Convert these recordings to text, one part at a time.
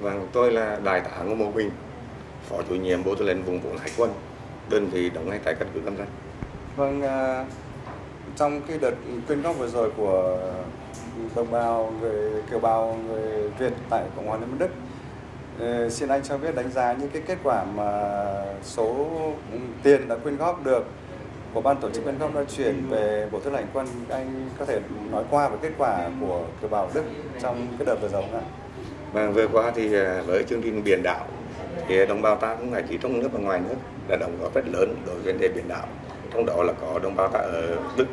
Vâng, tôi là Đại tá Ngô Mộ Bình, Phó chủ nhiệm Bộ Tư lệnh Vùng 4 Hải quân, đơn vị đóng ngay tại căn cứ Cam Ranh. Vâng, à, trong cái đợt quyên góp vừa rồi của đồng bào người kiều bào người Việt tại Cộng hòa Liên bang Đức, ờ, xin anh cho biết đánh giá những cái kết quả mà số tiền đã quyên góp được của ban tổ chức quyên góp đã chuyển về Bộ Tư lệnh Quân. Anh có thể nói qua về kết quả của kiều bào Đức trong cái đợt vừa rồi không ạ? Và vừa qua thì à, với chương trình biển đảo thì đồng bào ta cũng phải chỉ trong nước và ngoài nước đã đóng góp rất lớn đối với vấn đề biển đảo. Trong đó là có đồng bào ta ở Đức.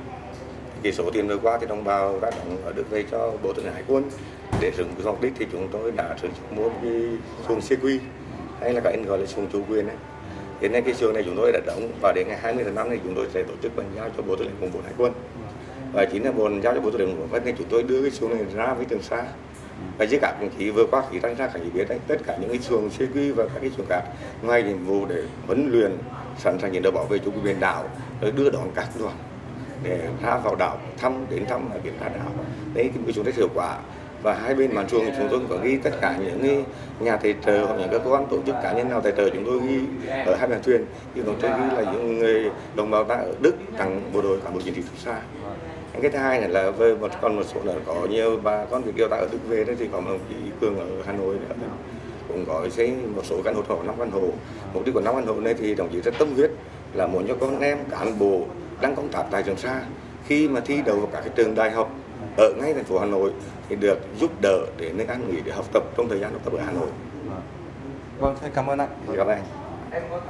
Cái số tiền vừa qua thì đồng bào ta đóng ở Đức về cho Bộ Tư lệnh Hải quân để sử dụng mục đích thì chúng tôi đã sử dụng mua một cái xuồng CQ hay là các anh gọi là xuồng chủ quyền ấy. Hiện nay cái xuồng này chúng tôi đã đóng và đến ngày 20 tháng 5 này, chúng tôi sẽ tổ chức bàn giao cho Bộ Tư lệnh Vùng 4 Hải quân. Và chính là bàn giao cho Bộ Tư lệnh Vùng 4 Hải chúng tôi đưa cái xuồng này ra với Trường Sa và dưới các đồng chí vừa qua, thì tăng ra cảnh chỉ biết đấy, tất cả những cái xuồng CQ và các cái xuồng khác, ngoài nhiệm vụ để huấn luyện, sẵn sàng chiến đấu bảo vệ chủ quyền biển đảo, rồi đưa đón các đoàn để ra vào đảo thăm, đến thăm ở biển đảo. Đấy thì chúng rất hiệu quả và hai bên màn chuồng chúng tôi có ghi tất cả những nhà tài trợ hoặc những các cơ quan tổ chức cá nhân nào tài trợ chúng tôi ghi ở hai màn thuyền. Như chúng tôi ghi là những người đồng bào ta ở Đức tặng bộ đội cán bộ chiến sĩ trường xa. cái thứ hai là về một còn một số là có nhiều bà con Việt kiều ta ở Đức về đấy thì có một chị Cường ở Hà Nội nữa. Cũng có xây một số căn hộ thổ, năm căn hộ. Mục đích của năm căn hộ này thì đồng chí rất tâm huyết là muốn cho con em cán bộ đang công tác tại trường sa khi mà thi đầu vào các cái trường đại học ở ngay thành phố Hà Nội thì được giúp đỡ để nơi ăn nghỉ để học tập trong thời gian học tập ở Hà Nội. Vâng, cảm ơn anh. Cảm ơn anh.